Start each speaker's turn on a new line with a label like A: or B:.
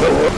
A: Go